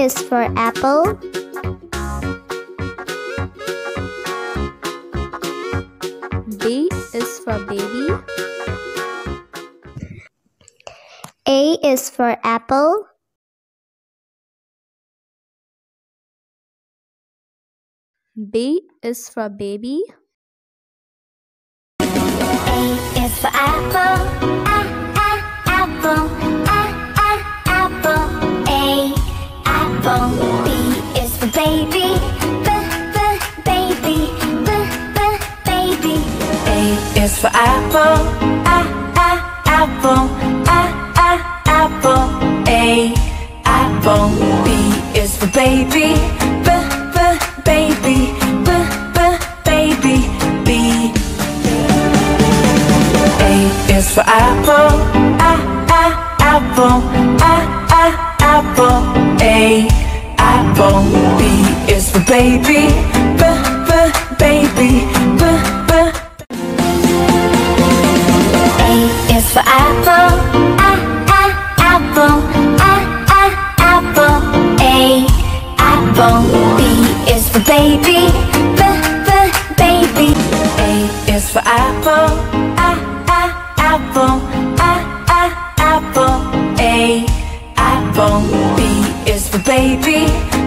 is for apple. B is for baby. A is for apple. B is for baby. A is for apple. Is for apple. A, a, apple. A, a, apple. A, apple. B is for baby. B, b, baby. B, b, baby. B. A is for apple. A, a, apple. A, a, apple. A, apple. B is for baby. B, b, baby. For apple. A, a, apple. A, a, apple. A, apple. B is for baby. B, b, baby. A is for apple. A, a, apple. A, a, apple. A, apple. B is for baby.